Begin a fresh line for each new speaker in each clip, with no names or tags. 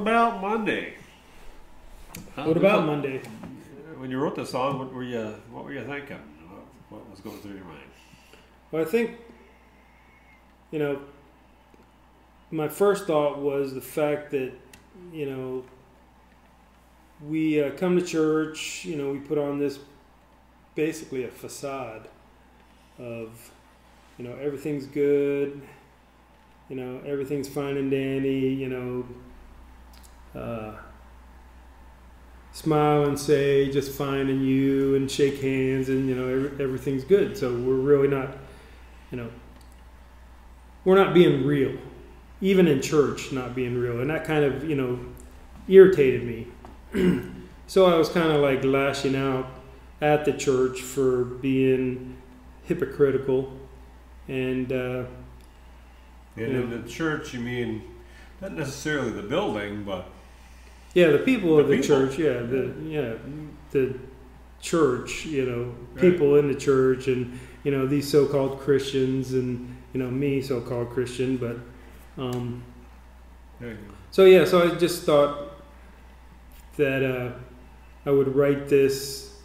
about Monday? Huh?
What about Monday?
When you wrote the song, what were you what were you thinking? What, what was going through your mind?
Well, I think, you know, my first thought was the fact that, you know, we uh, come to church, you know, we put on this basically a facade of, you know, everything's good, you know, everything's fine and dandy, you know, uh, smile and say just fine and you and shake hands and, you know, every, everything's good. So we're really not, you know, we're not being real, even in church, not being real. And that kind of, you know, irritated me. so I was kind of like lashing out at the church for being hypocritical and uh,
And in the church, you mean not necessarily the building, but
yeah the people of
The
the
people.
church yeah the yeah the church you know
Right.
people in the church and you know these so-called christians and you know me so-called christian but um
there you go.
So yeah, so I just thought that uh, I would write this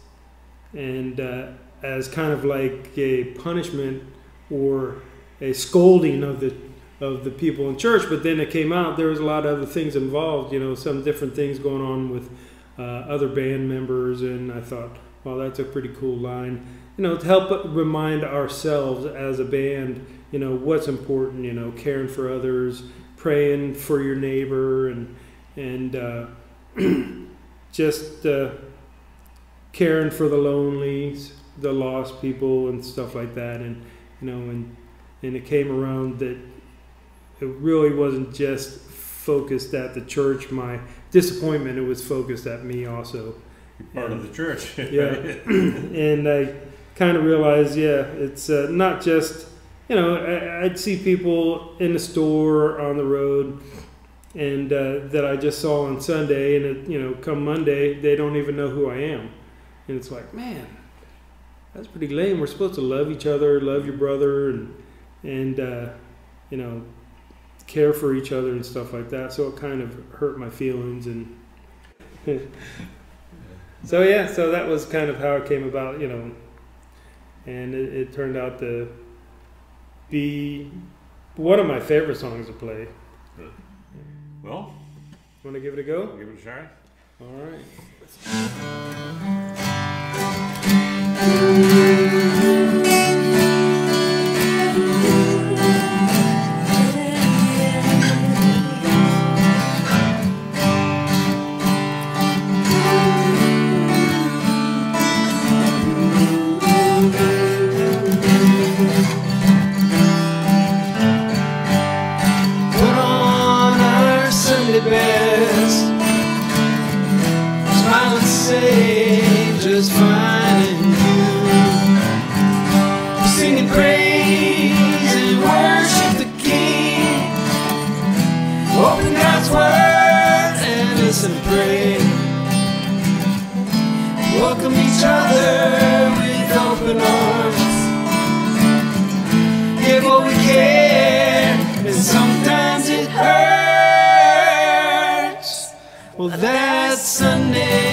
and uh, as kind of like a punishment or a scolding of the of the people in church. But then it came out there was a lot of other things involved. You know, some different things going on with uh, other band members, and I thought, well, that's a pretty cool line. You know, to help remind ourselves as a band, you know, what's important. You know, caring for others, praying for your neighbor, and and uh, just uh, caring for the lonely, the lost people, and stuff like that. And you know, and and it came around that it really wasn't just focused at the church. My disappointment it was focused at me also.
You're part of the church.
Yeah. and I kind of realized, yeah, it's uh, not just, you know, I, I'd see people in the store on the road and uh, that I just saw on Sunday, and it, you know, come Monday, they don't even know who I am. And it's like, man, that's pretty lame. We're supposed to love each other, love your brother, and, and uh, you know, care for each other and stuff like that. So it kind of hurt my feelings and. So yeah, so that was kind of how it came about, you know, and it, it turned out to be one of my favorite songs to play.
well,
Want to give it a go?
give it a try.
All right.
Fine and you. Singing praise and worship the King. Open God's word and listen pray. Welcome each other with open arms. Give what we can, and sometimes it hurts. Well, that's Sunday.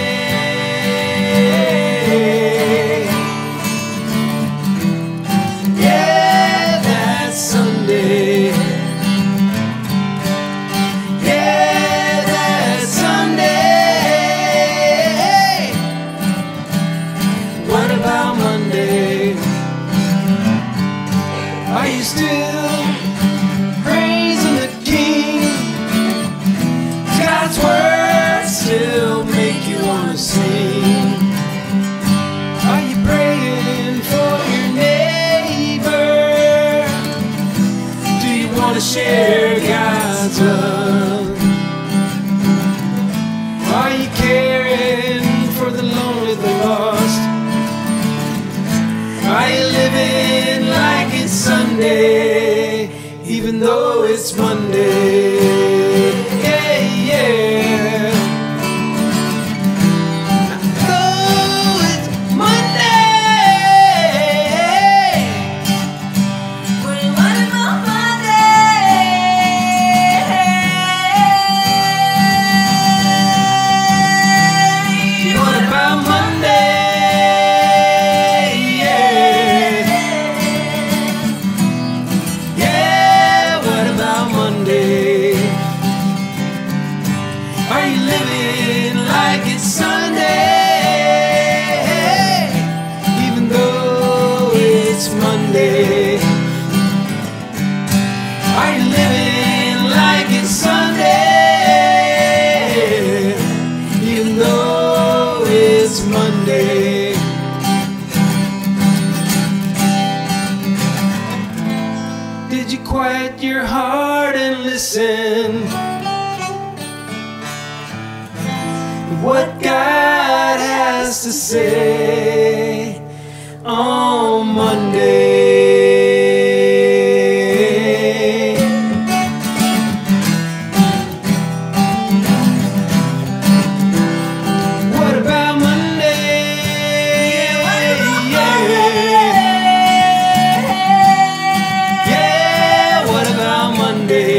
Share God's love? Are you caring for the lonely, the lost? Are you living like it's Sunday, even though it's Monday? you living like it's Sunday, even though it's Monday. Are you living like it's Sunday, even though it's Monday. Did you quiet your heart and
listen? what God has to say on Monday. What about Monday? Yeah, what about Monday?